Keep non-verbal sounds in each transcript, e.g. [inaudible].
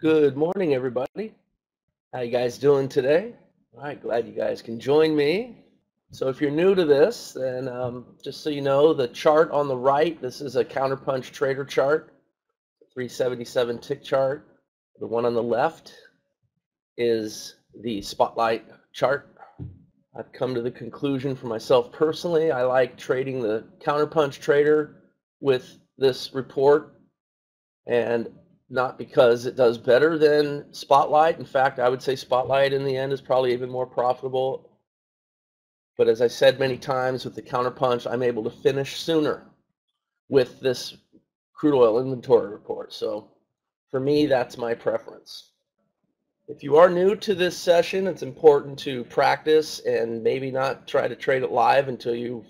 Good morning, everybody. How you guys doing today? All right, glad you guys can join me. So if you're new to this, then um, just so you know, the chart on the right, this is a counterpunch trader chart, 377 tick chart. The one on the left is the spotlight chart. I've come to the conclusion for myself personally, I like trading the counterpunch trader with this report and not because it does better than Spotlight. In fact, I would say Spotlight in the end is probably even more profitable. But as I said many times with the counterpunch, I'm able to finish sooner with this crude oil inventory report. So for me, that's my preference. If you are new to this session, it's important to practice and maybe not try to trade it live until you've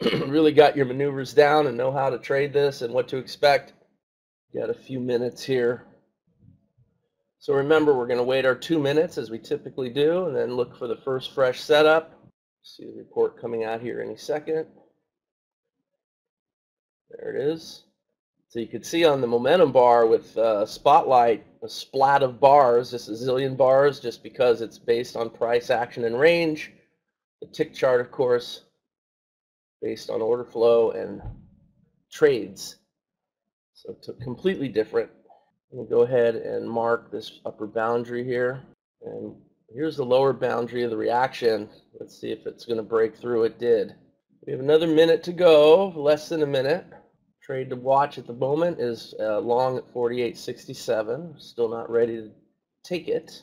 [clears throat] really got your maneuvers down and know how to trade this and what to expect. Got a few minutes here. So remember, we're going to wait our two minutes as we typically do, and then look for the first fresh setup. See the report coming out here any second. There it is. So you can see on the momentum bar with uh, Spotlight, a splat of bars, just a zillion bars, just because it's based on price, action, and range. The tick chart, of course, based on order flow and trades. So it's completely different. We'll go ahead and mark this upper boundary here. And here's the lower boundary of the reaction. Let's see if it's going to break through. It did. We have another minute to go, less than a minute. Trade to watch at the moment is uh, long at 48.67. Still not ready to take it.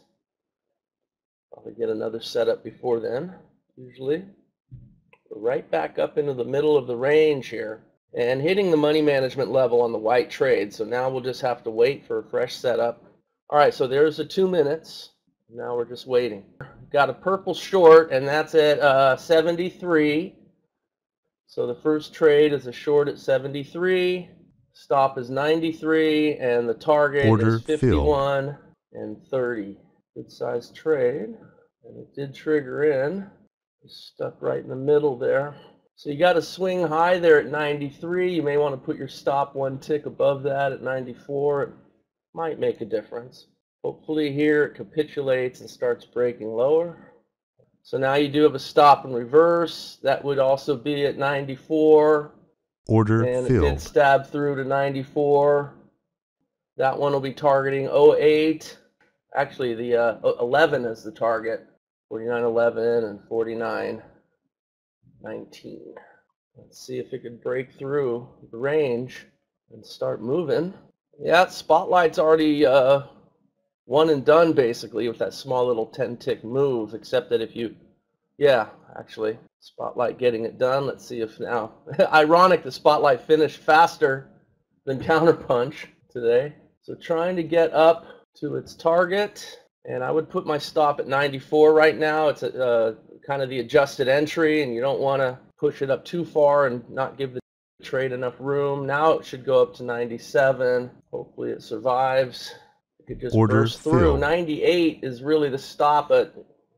Probably get another setup before then, usually. We're right back up into the middle of the range here and hitting the money management level on the white trade. So now we'll just have to wait for a fresh setup. All right, so there's the two minutes. Now we're just waiting. Got a purple short, and that's at uh, 73. So the first trade is a short at 73. Stop is 93, and the target Order is 51 filled. and 30. Good size trade. And it did trigger in. stuck right in the middle there. So you got to swing high there at 93. You may want to put your stop one tick above that at 94. It might make a difference. Hopefully here it capitulates and starts breaking lower. So now you do have a stop in reverse. That would also be at 94. Order and filled. it did stab through to 94. That one will be targeting 08. Actually, the uh, 11 is the target. 49.11 and 49. 19. Let's see if it could break through the range and start moving. Yeah, Spotlight's already uh, one and done basically with that small little 10 tick move, except that if you, yeah, actually, Spotlight getting it done. Let's see if now, [laughs] ironic, the Spotlight finished faster than [laughs] Counterpunch today. So trying to get up to its target, and I would put my stop at 94 right now. It's a, uh, kind of the adjusted entry and you don't want to push it up too far and not give the trade enough room. Now it should go up to 97. Hopefully it survives. It could just Orders burst through. filled. 98 is really the stop, but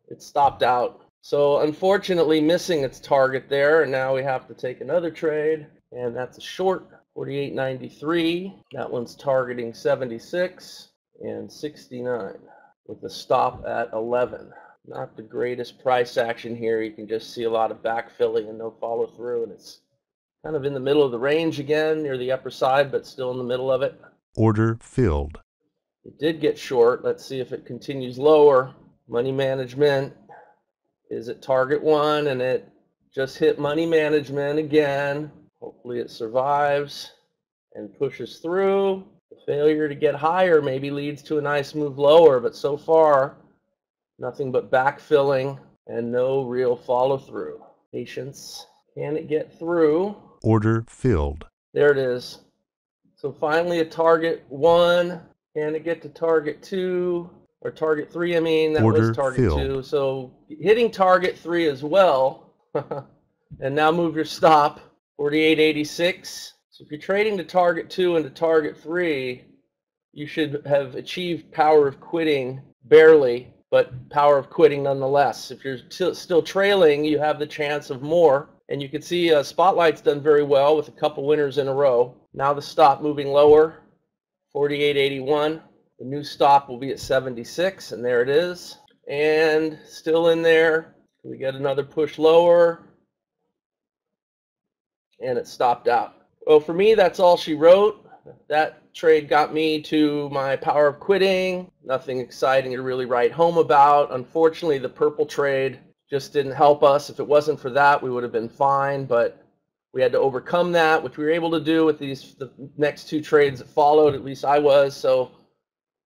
it stopped out. So unfortunately missing its target there and now we have to take another trade and that's a short 48.93. That one's targeting 76 and 69 with a stop at 11 not the greatest price action here. You can just see a lot of backfilling and no follow through, and it's kind of in the middle of the range again, near the upper side, but still in the middle of it. Order filled. It did get short. Let's see if it continues lower. Money management is at target one, and it just hit money management again. Hopefully it survives and pushes through. Failure to get higher maybe leads to a nice move lower, but so far Nothing but backfilling and no real follow through. Patience. Can it get through? Order filled. There it is. So finally a target one. Can it get to target two? Or target three, I mean, that Order was target filled. two. So hitting target three as well. [laughs] and now move your stop. 4886. So if you're trading to target two and to target three, you should have achieved power of quitting barely but power of quitting nonetheless. If you're still trailing, you have the chance of more. And you can see uh, Spotlight's done very well with a couple winners in a row. Now the stop moving lower, 48.81. The new stop will be at 76, and there it is. And still in there. We get another push lower. And it stopped out. Well, for me, that's all she wrote. That trade got me to my power of quitting. Nothing exciting to really write home about. Unfortunately, the purple trade just didn't help us. If it wasn't for that, we would have been fine. But we had to overcome that, which we were able to do with these the next two trades that followed. At least I was. So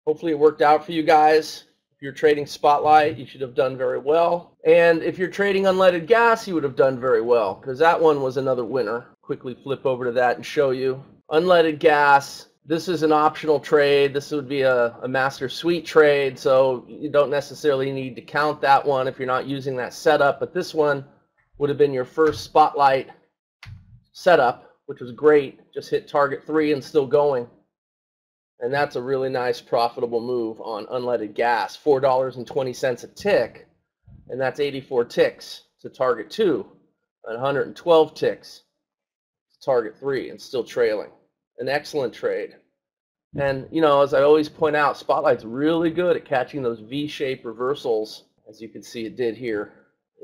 hopefully it worked out for you guys. If you're trading Spotlight, you should have done very well. And if you're trading unleaded gas, you would have done very well because that one was another winner. Quickly flip over to that and show you. Unleaded gas, this is an optional trade. This would be a, a master suite trade, so you don't necessarily need to count that one if you're not using that setup. But this one would have been your first Spotlight setup, which was great. Just hit target three and still going. And that's a really nice profitable move on unleaded gas. $4.20 a tick, and that's 84 ticks to target two, and 112 ticks target three, and still trailing. An excellent trade. And, you know, as I always point out, Spotlight's really good at catching those V-shaped reversals, as you can see it did here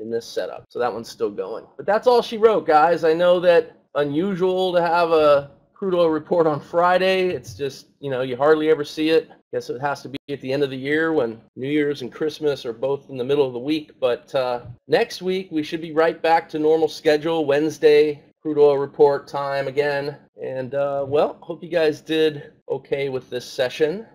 in this setup. So that one's still going. But that's all she wrote, guys. I know that unusual to have a crude oil report on Friday. It's just, you know, you hardly ever see it. Guess it has to be at the end of the year when New Year's and Christmas are both in the middle of the week. But uh, next week, we should be right back to normal schedule. Wednesday, crude oil report time again. And, uh, well, hope you guys did okay with this session.